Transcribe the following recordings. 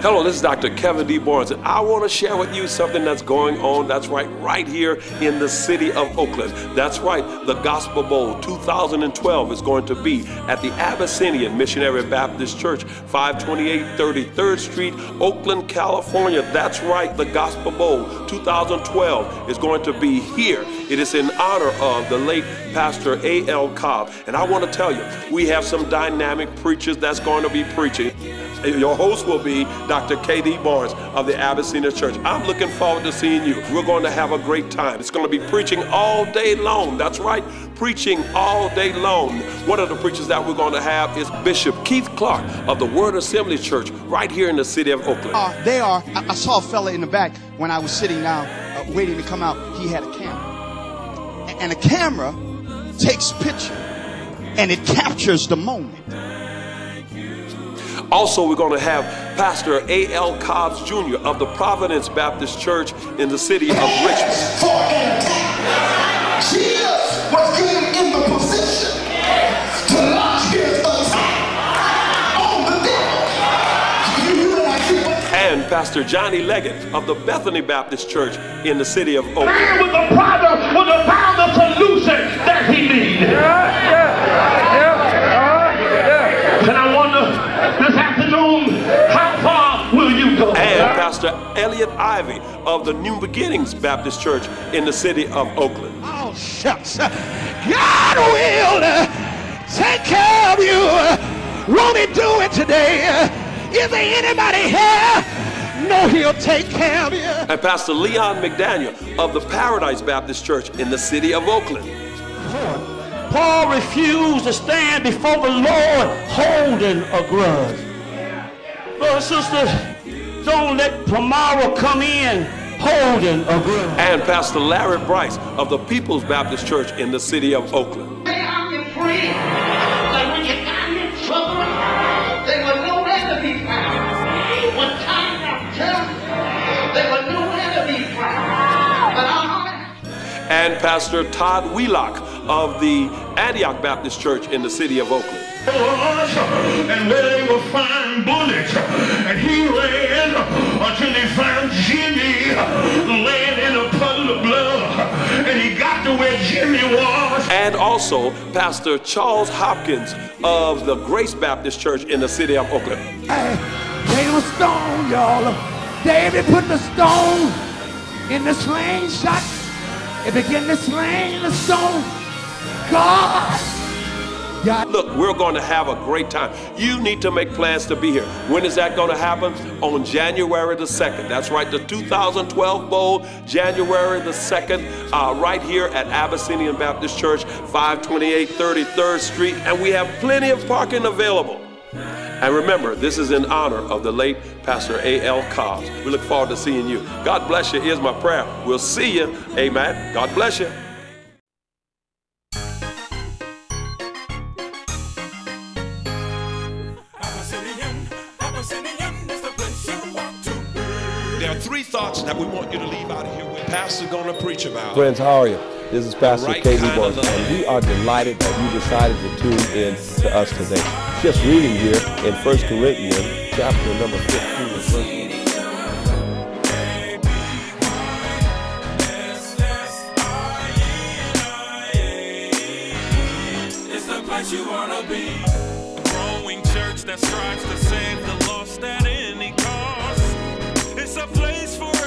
Hello, this is Dr. Kevin D. Barnes, and I want to share with you something that's going on. That's right, right here in the city of Oakland. That's right, the Gospel Bowl 2012 is going to be at the Abyssinian Missionary Baptist Church, 528 33rd Street, Oakland, California. That's right, the Gospel Bowl 2012 is going to be here. It is in honor of the late Pastor A.L. Cobb. And I want to tell you, we have some dynamic preachers that's going to be preaching. Your host will be Dr. K.D. Barnes of the Abyssinian Church. I'm looking forward to seeing you. We're going to have a great time. It's going to be preaching all day long. That's right, preaching all day long. One of the preachers that we're going to have is Bishop Keith Clark of the Word Assembly Church right here in the city of Oakland. Uh, they are. I, I saw a fella in the back when I was sitting down uh, waiting to come out. He had a camera. And a camera takes picture and it captures the moment. Also, we're going to have Pastor A.L. Cobbs Jr. of the Providence Baptist Church in the city of Richmond. for an attack. Jesus was given in the position to launch his attack on the devil. You hear what I? And Pastor Johnny Leggett of the Bethany Baptist Church in the city of Oakland. man with the problem was a found the solution that he needed. And Pastor Elliot Ivy of the New Beginnings Baptist Church in the city of Oakland. Oh, shucks. God will uh, take care of you. Won't he do it today? Is there anybody here? No, he'll take care of you. And Pastor Leon McDaniel of the Paradise Baptist Church in the city of Oakland. Paul refused to stand before the Lord holding a grudge. Brothers and sisters, don't let tomorrow come in holding a grudge. And Pastor Larry Bryce of the People's Baptist Church in the city of Oakland. They are your friends. Like when you got in trouble, they were nowhere to be found. When times got tough, they were nowhere to be found. But I'm And Pastor Todd Wheelock of the Antioch Baptist Church in the city of Oakland. and where they will find bullets. And he ran until they found Jimmy laying in a puddle of blood. And he got to where Jimmy was. And also Pastor Charles Hopkins of the Grace Baptist Church in the city of Oakland. They gonna stone y'all. David put the stone in the slingshot. It began to sling the stone. God. God. Look, we're going to have a great time. You need to make plans to be here. When is that going to happen? On January the 2nd. That's right, the 2012 Bowl, January the 2nd, uh, right here at Abyssinian Baptist Church, 528 33rd Street. And we have plenty of parking available. And remember, this is in honor of the late Pastor A.L. Cobbs. We look forward to seeing you. God bless you, is my prayer. We'll see you. Amen. God bless you. That we want you to leave out of here with. Pastor gonna preach about. Friends, how are you? This is Pastor Right K.D. Barnes, and we are delighted that you decided to tune in to us today. Just reading here in 1 Corinthians chapter number 15 and verse It's the place you wanna be. Growing church that strives to save the lost at any cost. It's a place for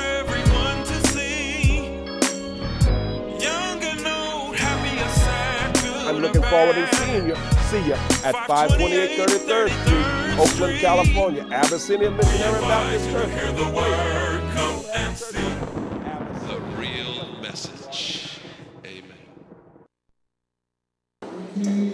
looking forward to seeing you. See you at 528 33rd Street, Oakland, California, Abyssinian Missionary Baptist Church. Hear the word, come and see. The real message. Amen.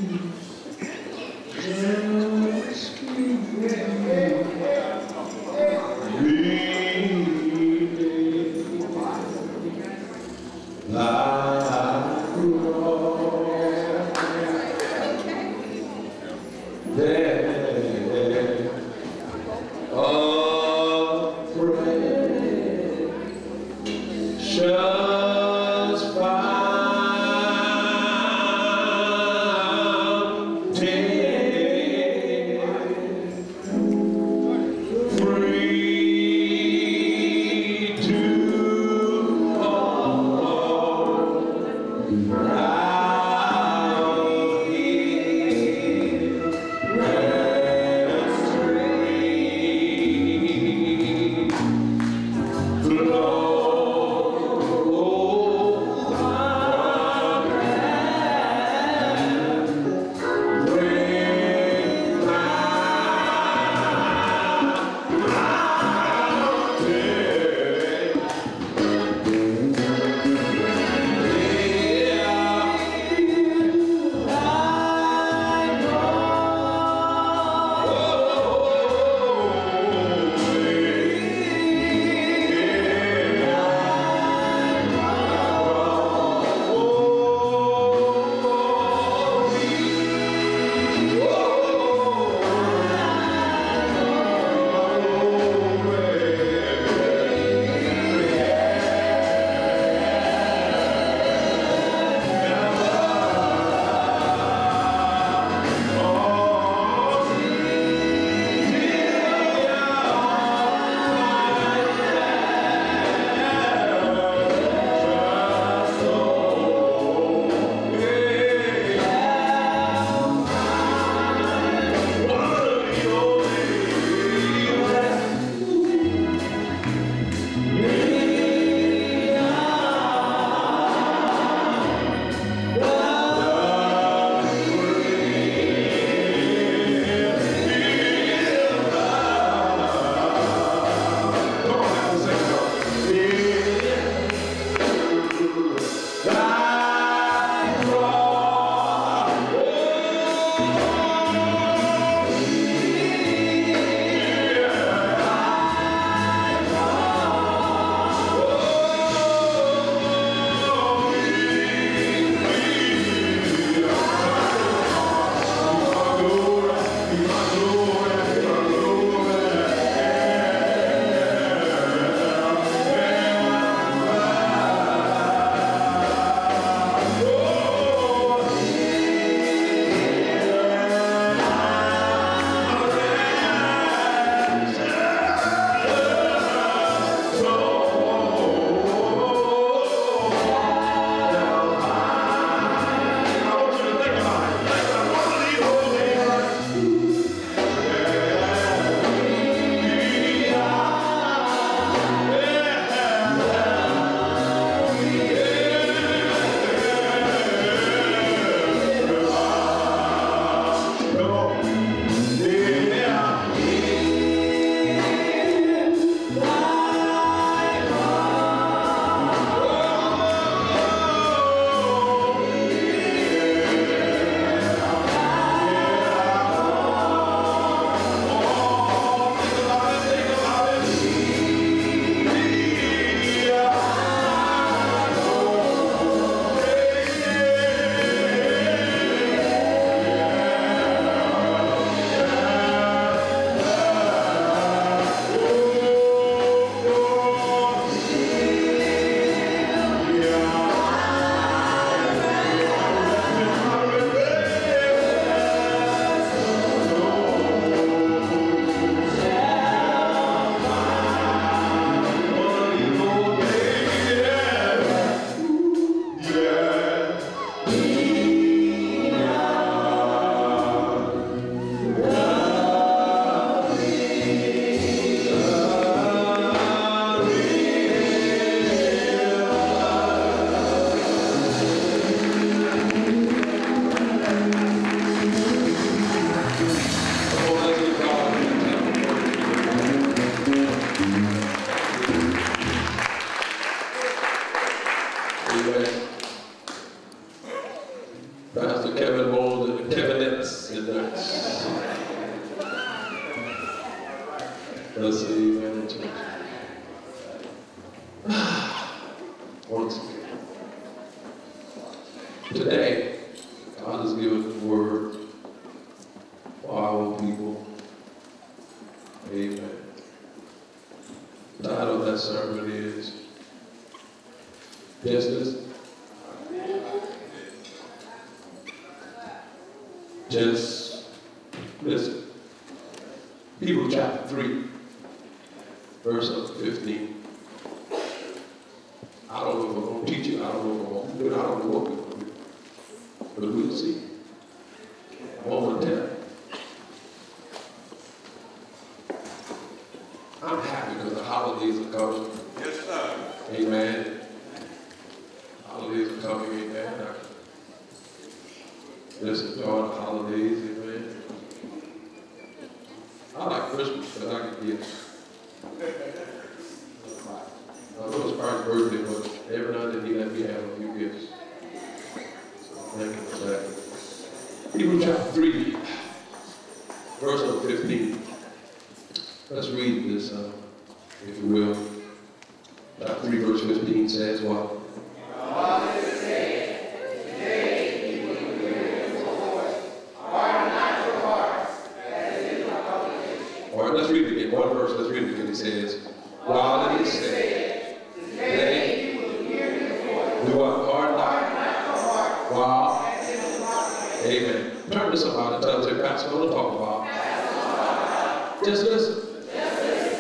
Listen. Hebrews chapter 3, verse 15. I don't know if I'm going to teach it, I don't know if I'm going to do it, I don't know what we're going to do. But we'll see. I'm going to tell you. I'm happy because the holidays are coming. Yes, sir. Amen. Holidays are coming, amen. I Just enjoy the holidays, amen. I like Christmas because I get gifts. I know it's Christ's birthday, but every now and then he let me have a few gifts. So thank you for that. Hebrews chapter 3, verse number 15. Let's read this, uh, if you will. Chapter 3, verse 15 says what? All right, let's read it again. One verse, let's read it again. It says, While it is said, they do what? Hard not. While. Amen. Turn to somebody and tell them, say, Pastor, what to talk about. Just listen.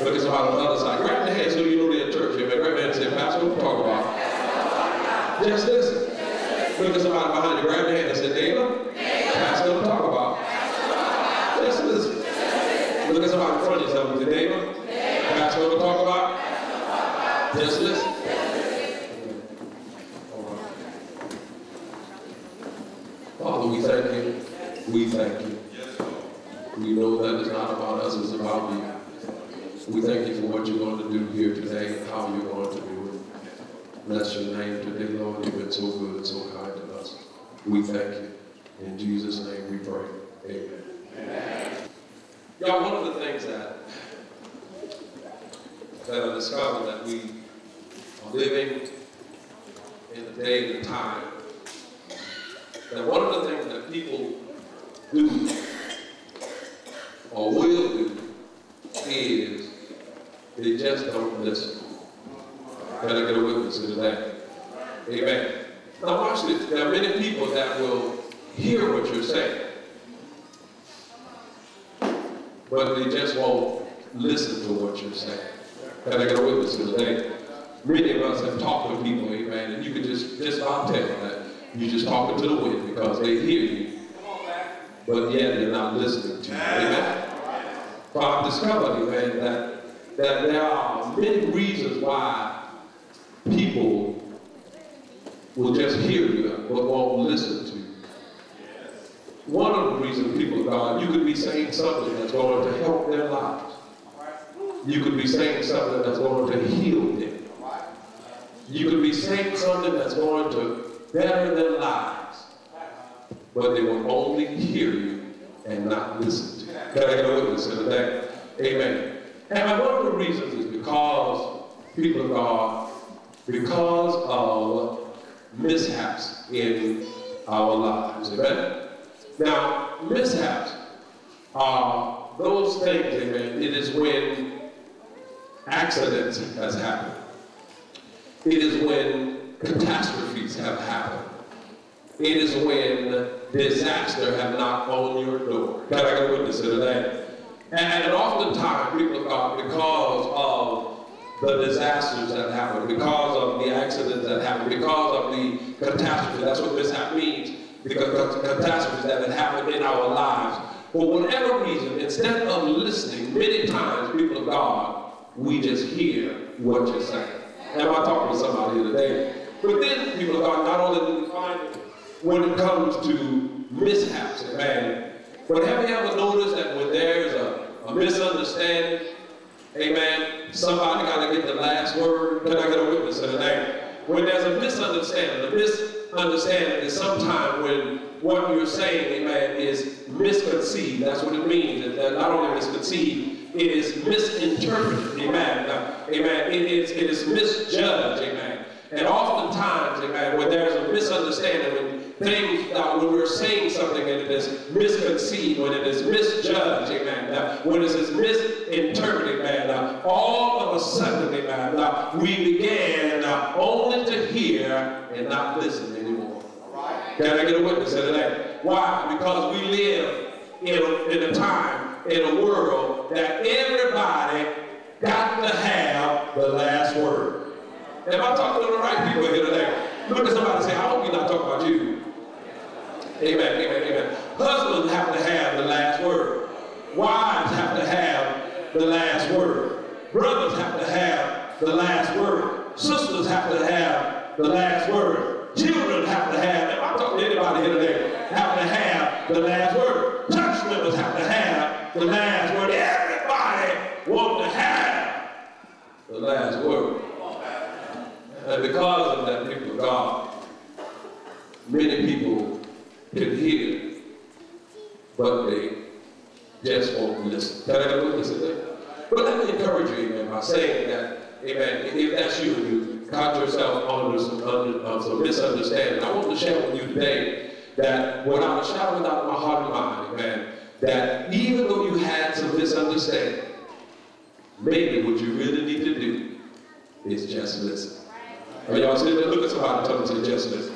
Look at somebody on the other side. Grab their hand so you know they're in church. Amen. Grab their hand and say, Pastor, what to talk about. Just listen. Look at somebody behind you. Grab their hand and say, neighbor, Pastor, what to talk about. Just listen. Look at somebody in front of you, tell them, the neighbor, Pastor, what to talk about. Just listen. Father, we thank you. We thank you. We know that it's not about We thank you for what you're going to do here today and how you're going to do it. Bless your name today, Lord. You've been so good so kind to us. We thank you. In Jesus' name we pray. Amen. Y'all, one of the things that, that I discovered that we are living in a day and a time that one of the things that people do or will do is they just don't listen. Can I get a witness to that? Amen. Now watch this. There are many people that will hear what you're saying, but they just won't listen to what you're saying. Can I get a witness to that? Many of us have talked to people, amen, and you can just, just about tell that you're just talking to the wind because they hear you, but yet they're not listening to you. Amen. So I've discovered, amen, that, that there are many reasons why people will just hear you but won't listen to you. One of the reasons people God, you could be saying something that's going to help their lives. You could be saying something that's going to heal them. You could be saying something that's going to better their lives. But they will only hear you and not listen Can I a witness to that? Amen. And one of the reasons is because people of God, because of mishaps in our lives. Amen. Now, mishaps are those things, amen. It is when accidents has happened. It is when catastrophes have happened. It is when disaster have knocked on your door. Can I get a witness to that? And oftentimes people God, because of the disasters that happen, because of the accidents that happen, because of the catastrophe, that's what mishap means, of catastrophes that have happened in our lives. For whatever reason, instead of listening, many times, people of God, we just hear what you're saying. Am I talking to somebody here today? But then, people of God, not only do we find when it comes to mishaps, amen. But have you ever noticed that when there's a, a misunderstanding, amen, somebody got to get the last word? Can I get a witness to that? When there's a misunderstanding, a misunderstanding is sometime when what you're saying, amen, is misconceived. That's what it means. That not only misconceived, it is misinterpreted, amen. Amen. It is, it is misjudged, amen. And oftentimes, amen, when there's a misunderstanding, things, uh, when we're saying something and it is misconceived, when it is misjudged, amen, uh, when it is misinterpreted, amen, uh, all of a sudden, amen, uh, we began only to hear and not listen anymore. Can I get a witness of that? Why? Because we live in a, in a time, in a world that everybody got to have the last word. Am I talking to the right people here today? Look at somebody and say, I hope you're not talking about you. Amen, amen, amen. Husbands have to have the last word. Wives have to have the last word. Brothers have to have the last word. Sisters have to have the last word. Children have to have, am I'm talking to anybody here today, have to have the last word. Church members have to have the last word. Everybody wants to have the last word. And because of that, people of God, many people can hear, but they just I? But let me encourage you, amen, by saying that, amen, if that's you you caught yourself under some, under, uh, some misunderstanding, I want to share with you today that without a shadow without my heart and mind, amen, that even though you had some misunderstanding, maybe what you really need to do is just listen. I mean, y'all see that? Look at somebody and tell them to just listen.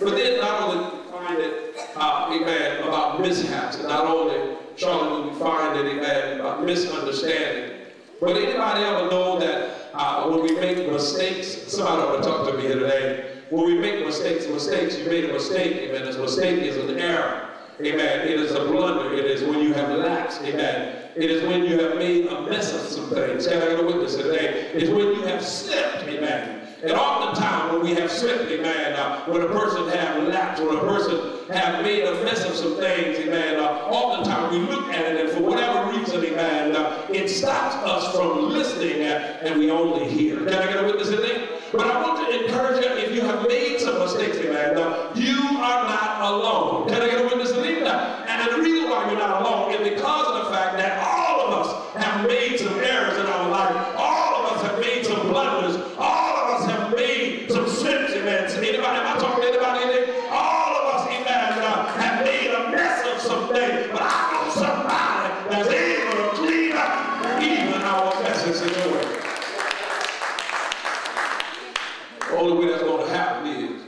But then not only find it, uh, amen, about mishaps, and not only, Charlotte, we find it, amen, about misunderstanding, but anybody ever know that uh, when we make mistakes, somebody ought to talk to me here today, when we make mistakes, mistakes, you made a mistake, amen, this mistake is an error. Amen. It is a blunder. It is when you have lapsed. Amen. It is when you have made a mess of some things. Can I get a witness today? It's when you have slipped. Amen. And oftentimes when we have slipped, amen, uh, when a person have lapsed, when a person have made a mess of some things, amen, uh, oftentimes we look at it and for whatever reason, amen, uh, it stops us from listening and we only hear. Can I get a witness today? But I want to encourage you, if you have made some mistakes, amen, uh, you are not alone. Can I get a witness today? And the reason why you're not alone is because of the fact that all of us have made some errors in our life. All of us have made some blunders. All of us have made some slips, amen. Anybody, am I talking to anybody today? All of us, amen, uh, have made a mess of some things. But I know somebody that's able to clean up even our messes in the way. The only way that's going to happen is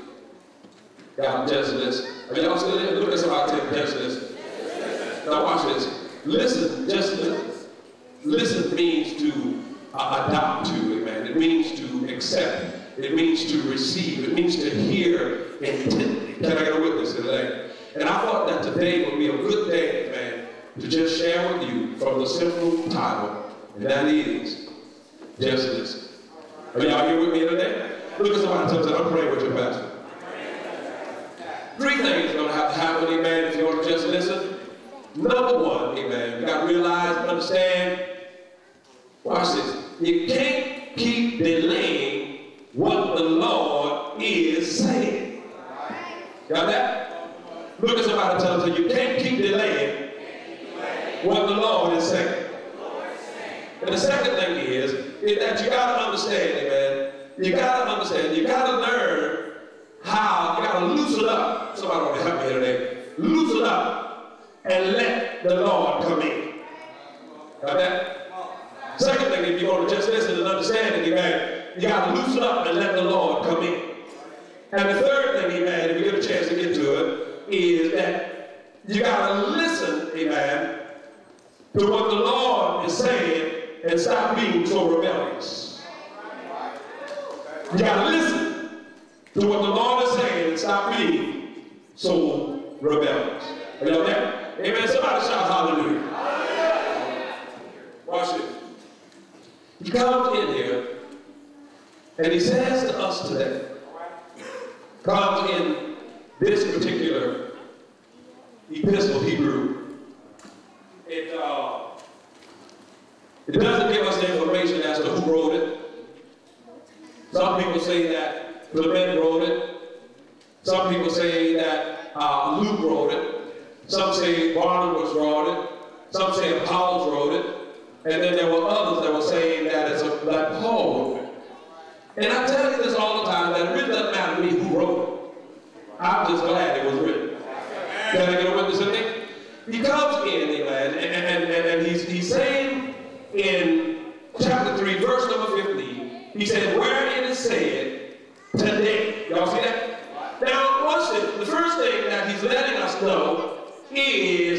God just listen. I mean, y'all still there? Look at somebody and tell just listen. Now watch this. Listen, just listen. Listen means to uh, adopt to, amen. It means to accept. It means to receive. It means to hear intently. Can I get a witness today? And I thought that today would be a good day, man, to just share with you from the simple title, and that is just listen. Are y'all here with me today? Look at somebody and tell them, I'm praying with your pastor. Three things are going to have to happen, amen, if you want to just listen. Number one, amen, you got to realize and understand, watch this, you can't keep delaying what the Lord is saying. Got that? Look at somebody tell them, you can't keep delaying what the Lord is saying. And the second thing is, is that you got to understand, amen, you got to understand, you got to learn how, you got to loosen up. Somebody want to help me here today. Loosen up and let the Lord come in. Got that? Second thing, if going to just listen and understand it, amen, you got to loosen up and let the Lord come in. And the third thing, amen, if you get a chance to get to it, is that you got to listen, amen, to what the Lord is saying and stop being so rebellious. You got to listen to what the Lord is saying and stop being so rebellious. Y'all there? Amen. Somebody shout hallelujah. Watch it. He comes and he says to us today, comes in this particular epistle, is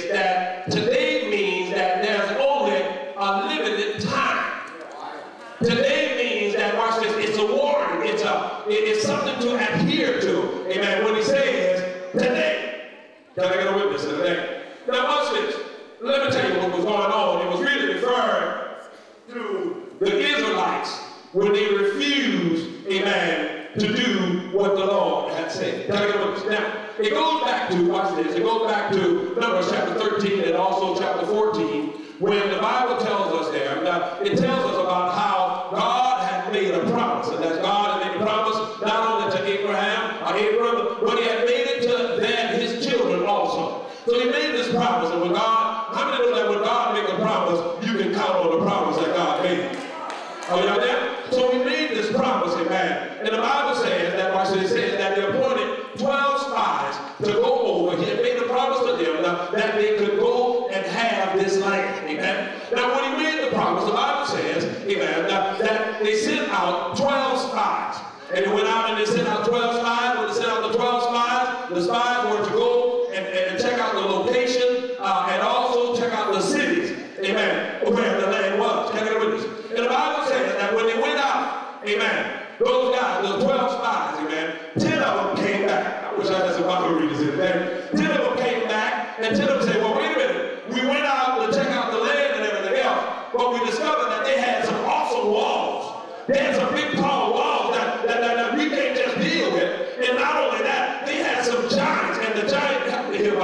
Are y'all there? So we made this promise, amen. And the Bible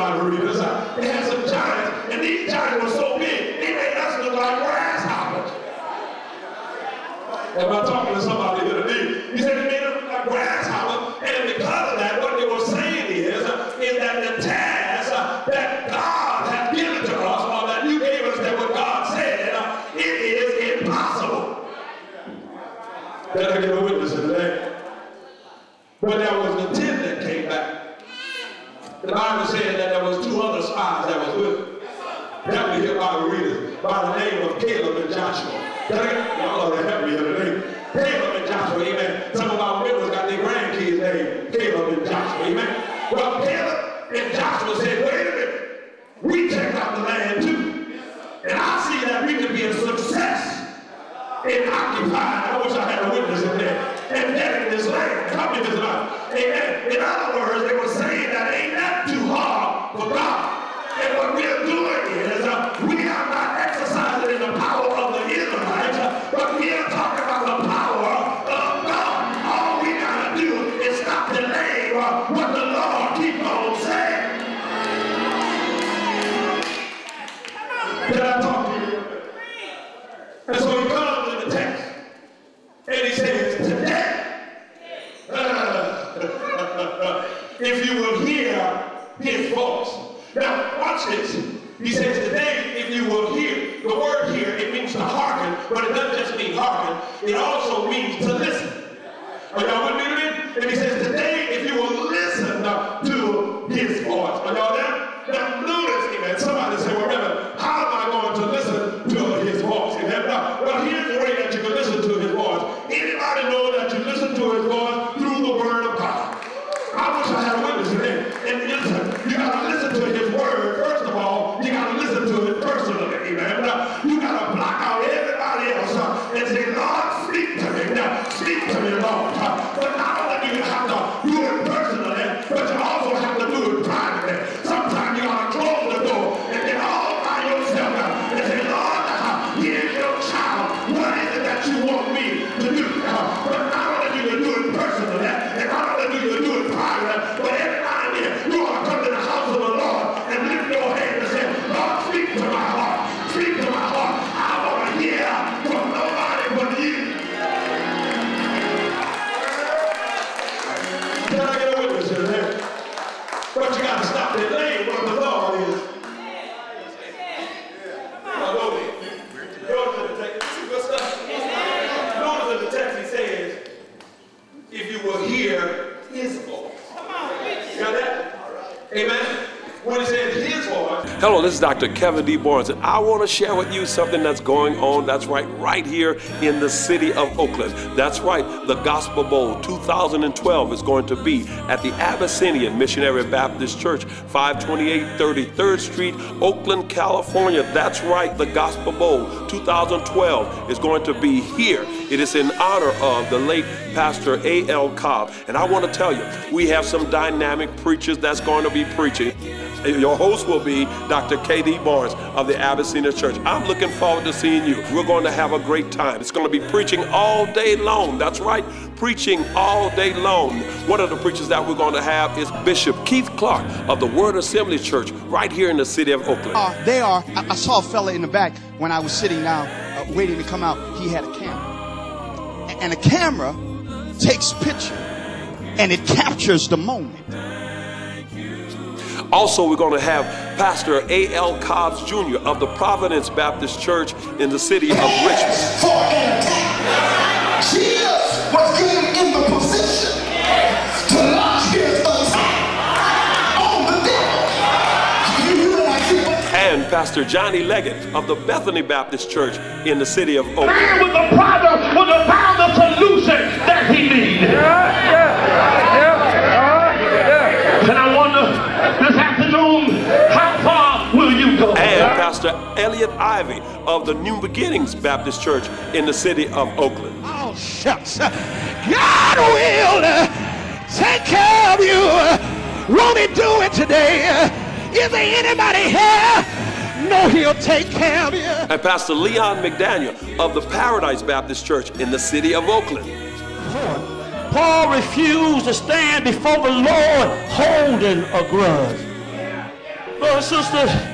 God heard you. That's not, it This is Dr. Kevin D. Barnes, and I want to share with you something that's going on. That's right, right here in the city of Oakland. That's right, the Gospel Bowl 2012 is going to be at the Abyssinian Missionary Baptist Church, 528 33rd Street, Oakland, California. That's right, the Gospel Bowl 2012 is going to be here. It is in honor of the late Pastor A.L. Cobb. And I want to tell you, we have some dynamic preachers that's going to be preaching. Your host will be Dr. K.D. Barnes of the Abyssinian Church. I'm looking forward to seeing you. We're going to have a great time. It's going to be preaching all day long. That's right, preaching all day long. One of the preachers that we're going to have is Bishop Keith Clark of the Word Assembly Church right here in the city of Oakland. Uh, they are. I, I saw a fella in the back when I was sitting down, uh, waiting to come out. He had a camera, and a camera takes picture, and it captures the moment. Also, we're going to have Pastor A.L. Cobbs Jr. of the Providence Baptist Church in the city of Richmond. for an attack. Jesus was given in the position to launch his attack on the devil. You, you know I see what And Pastor Johnny Leggett of the Bethany Baptist Church in the city of Oakland. Man with the product would have found the solution that he needed. Pastor Elliot Ivy of the New Beginnings Baptist Church in the city of Oakland. Oh, shucks. God will uh, take care of you. Won't he do it today? Is there anybody here? No, he'll take care of you. And Pastor Leon McDaniel of the Paradise Baptist Church in the city of Oakland. Paul refused to stand before the Lord holding a grudge. Brothers and sisters,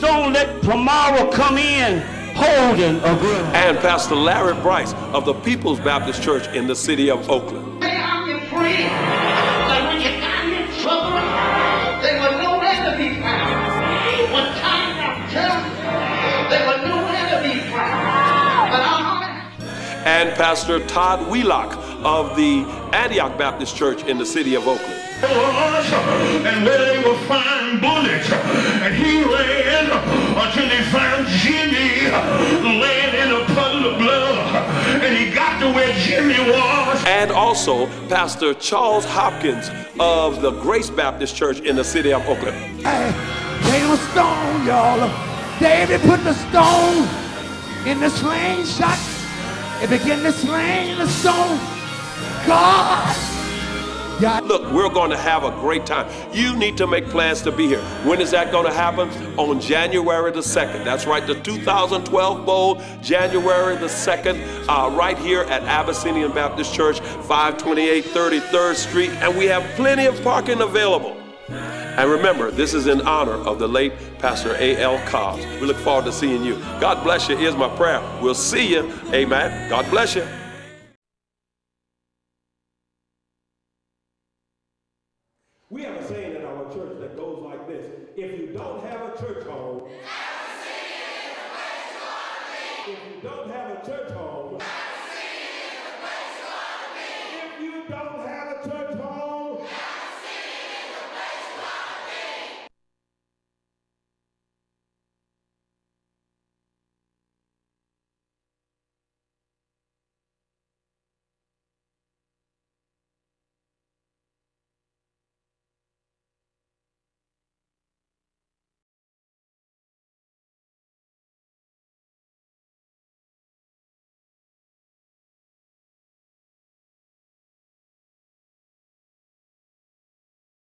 don't let tomorrow come in holding a grudge. And Pastor Larry Bryce of the People's Baptist Church in the city of Oakland. Say I'm your friend. But when you got in trouble, they were nowhere to be found. When time got tough, they were nowhere to be found. And Pastor Todd Wheelock of the Antioch Baptist Church in the city of Oakland. and where they will find bullets. And he ran until he found Jimmy laying in a puddle of blood. And he got to where Jimmy was. And also Pastor Charles Hopkins of the Grace Baptist Church in the city of Oakland. Hey, came a stone, y'all. David put the stone in the slingshot. It began to sling the stone. God. Look, we're going to have a great time. You need to make plans to be here. When is that going to happen? On January the 2nd. That's right, the 2012 Bowl, January the 2nd, uh, right here at Abyssinian Baptist Church, 528 33rd Street. And we have plenty of parking available. And remember, this is in honor of the late Pastor A.L. Cobbs. We look forward to seeing you. God bless you, is my prayer. We'll see you. Amen. God bless you.